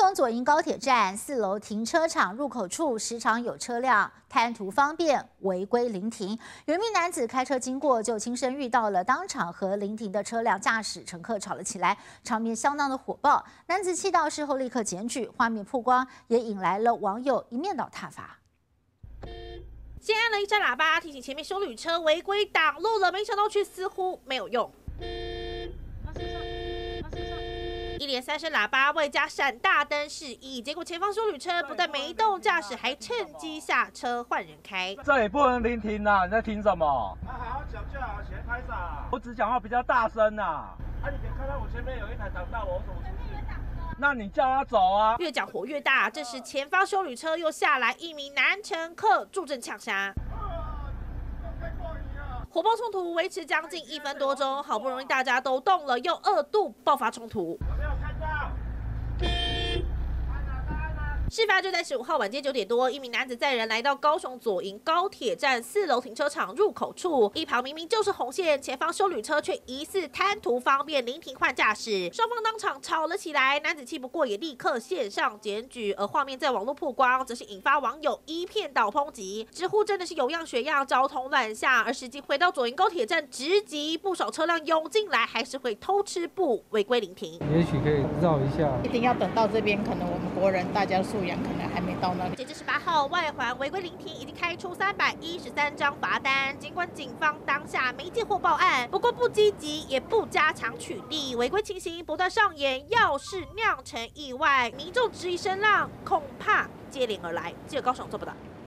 雄左营高铁站四楼停车场入口处时常有车辆贪图方便违规临停，有一名男子开车经过就亲身遇到了当场和临停的车辆驾驶乘客吵了起来，场面相当的火爆。男子气到事后立刻检举，画面曝光也引来了网友一面倒挞伐。先按了一下喇叭提醒前面修旅车违规挡路了，没想到却似乎没有用。一连三声喇叭，外加闪大灯示意，结果前方修旅车不但没动，驾驶还趁机下车换人开。这也不能停停啊！你在停什么？好好讲就好，先开闸。我只讲话比较大声呐。啊，你别看到我前面有一台挡道，我怎么出去？那你叫他走啊！越讲火越大，这时前方修旅车又下来一名男乘客助阵抢杀。火爆冲突维持将近一分多钟，好不容易大家都动了，又二度爆发冲突。事发就在十五号晚间九点多，一名男子载人来到高雄左营高铁站四楼停车场入口处，一旁明明就是红线，前方修旅车却疑似贪图方便临停换驾驶，双方当场吵了起来。男子气不过也立刻线上检举，而画面在网络曝光，则是引发网友一片倒抨击，直呼真的是有样学样，交通乱象。而实际回到左营高铁站直击，不少车辆涌进来，还是会偷吃不违规临停。也许可以绕一下，一定要等到这边，可能我们国人大家素养可能还没到那里。截至十八号，外环违规临停已经开出三百一十三张罚单。尽管警方当下没接获报案，不过不积极也不加强取缔，违规情形不断上演。要是酿成意外，民众质疑声浪恐怕接连而来。记者高雄做不到。